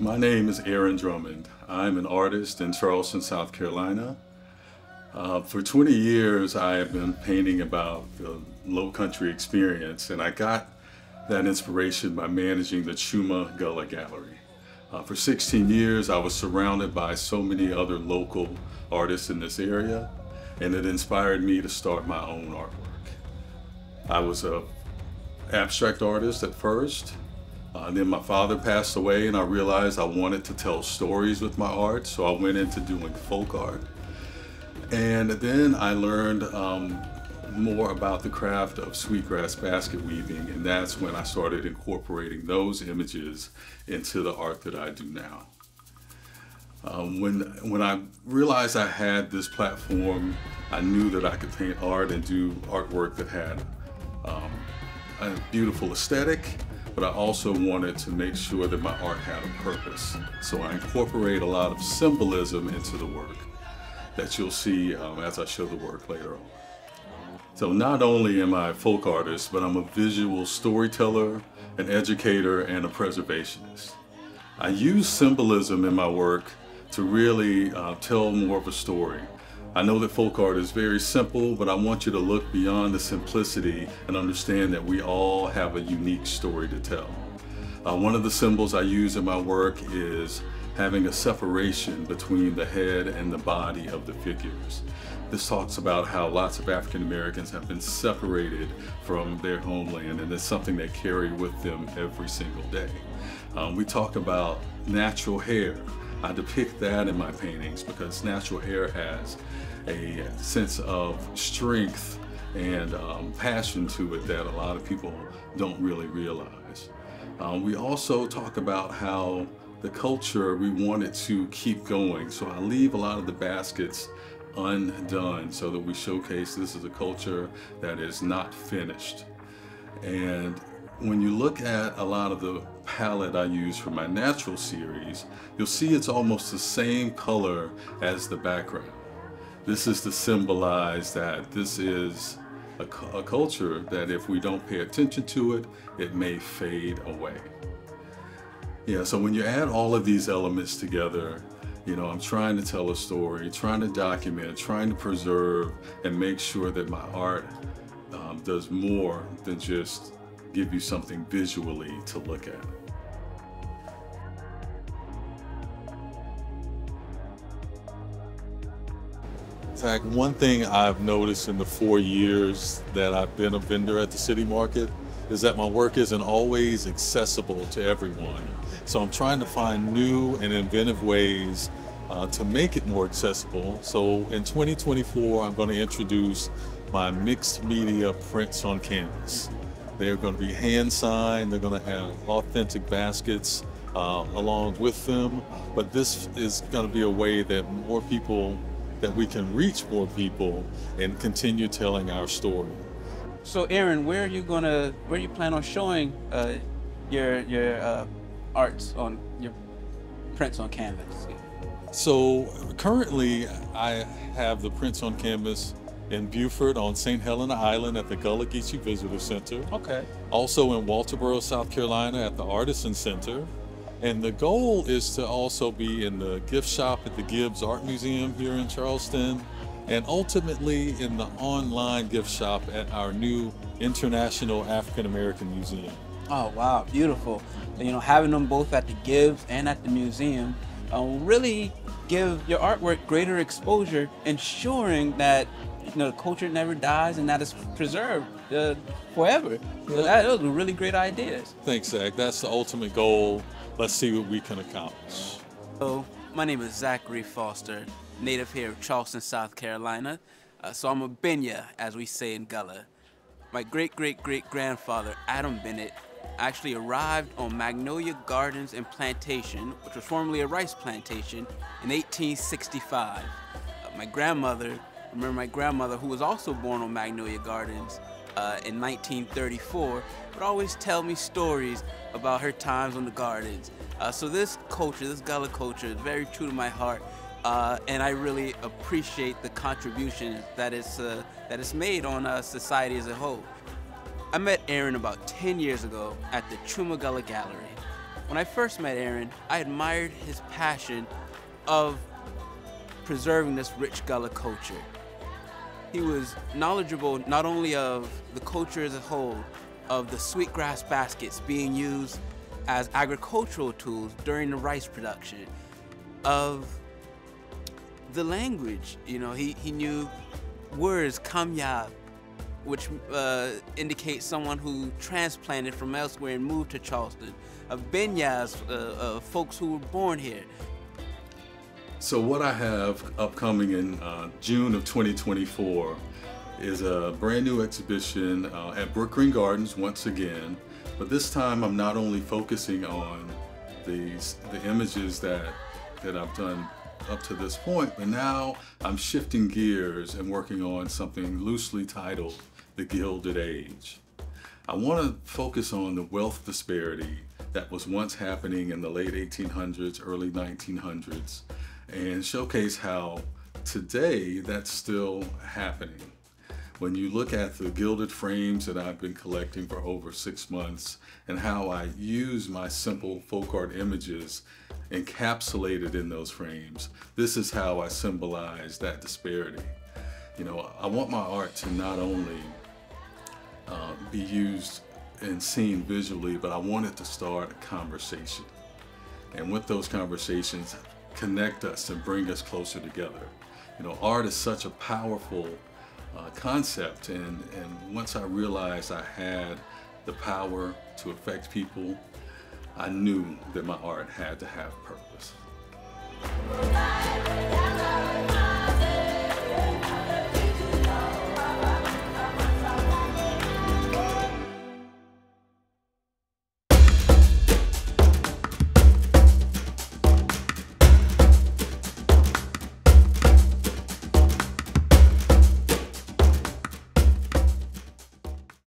My name is Aaron Drummond. I'm an artist in Charleston, South Carolina. Uh, for 20 years, I have been painting about the low country experience, and I got that inspiration by managing the Chuma Gullah Gallery. Uh, for 16 years, I was surrounded by so many other local artists in this area, and it inspired me to start my own artwork. I was a abstract artist at first, uh, then my father passed away and I realized I wanted to tell stories with my art, so I went into doing folk art. And then I learned um, more about the craft of sweetgrass basket weaving, and that's when I started incorporating those images into the art that I do now. Um, when, when I realized I had this platform, I knew that I could paint art and do artwork that had um, a beautiful aesthetic but I also wanted to make sure that my art had a purpose. So I incorporate a lot of symbolism into the work that you'll see um, as I show the work later on. So not only am I a folk artist, but I'm a visual storyteller, an educator, and a preservationist. I use symbolism in my work to really uh, tell more of a story. I know that folk art is very simple, but I want you to look beyond the simplicity and understand that we all have a unique story to tell. Uh, one of the symbols I use in my work is having a separation between the head and the body of the figures. This talks about how lots of African Americans have been separated from their homeland and it's something they carry with them every single day. Um, we talk about natural hair. I depict that in my paintings because natural hair has a sense of strength and um, passion to it that a lot of people don't really realize. Um, we also talk about how the culture, we wanted to keep going. So I leave a lot of the baskets undone so that we showcase this is a culture that is not finished. And when you look at a lot of the palette I use for my natural series, you'll see it's almost the same color as the background. This is to symbolize that this is a, a culture that if we don't pay attention to it, it may fade away. Yeah, so when you add all of these elements together, you know, I'm trying to tell a story, trying to document, trying to preserve, and make sure that my art um, does more than just give you something visually to look at. Fact, one thing I've noticed in the four years that I've been a vendor at the City Market is that my work isn't always accessible to everyone. So I'm trying to find new and inventive ways uh, to make it more accessible. So in 2024, I'm going to introduce my mixed media prints on canvas. They're going to be hand signed, they're going to have authentic baskets uh, along with them, but this is going to be a way that more people, that we can reach more people and continue telling our story. So Aaron, where are you going to, where you plan on showing uh, your, your uh, arts on, your prints on canvas? So currently I have the prints on canvas in Beaufort on St. Helena Island at the Gullah Geechee Visitor Center. Okay. Also in Walterboro, South Carolina at the Artisan Center. And the goal is to also be in the gift shop at the Gibbes Art Museum here in Charleston, and ultimately in the online gift shop at our new International African American Museum. Oh, wow, beautiful. You know, having them both at the Gibbes and at the museum uh, really give your artwork greater exposure, ensuring that you know the culture never dies and that is preserved uh, forever. So that, those are really great ideas. Thanks, Zach. That's the ultimate goal. Let's see what we can accomplish. So, my name is Zachary Foster, native here of Charleston, South Carolina. Uh, so I'm a Benya, as we say in Gullah. My great great great grandfather, Adam Bennett, actually arrived on Magnolia Gardens and Plantation, which was formerly a rice plantation, in 1865. Uh, my grandmother, remember my grandmother, who was also born on Magnolia Gardens uh, in 1934, would always tell me stories about her times on the gardens. Uh, so this culture, this Gullah culture, is very true to my heart. Uh, and I really appreciate the contribution that it's, uh, that it's made on uh, society as a whole. I met Aaron about 10 years ago at the Chuma Gullah Gallery. When I first met Aaron, I admired his passion of preserving this rich Gullah culture. He was knowledgeable not only of the culture as a whole, of the sweetgrass baskets being used as agricultural tools during the rice production, of the language. You know, he, he knew words, comeyah, which uh, indicates someone who transplanted from elsewhere and moved to Charleston, of Benyas, uh, uh, folks who were born here. So what I have upcoming in uh, June of 2024 is a brand new exhibition uh, at Brookgreen Gardens once again, but this time I'm not only focusing on these the images that that I've done up to this point, but now I'm shifting gears and working on something loosely titled The Gilded Age. I want to focus on the wealth disparity that was once happening in the late 1800s, early 1900s, and showcase how today that's still happening. When you look at the gilded frames that I've been collecting for over six months and how I use my simple folk art images encapsulated in those frames, this is how I symbolize that disparity. You know, I want my art to not only uh, be used and seen visually, but I want it to start a conversation. And with those conversations, connect us and bring us closer together. You know, art is such a powerful uh, concept, and, and once I realized I had the power to affect people, I knew that my art had to have purpose.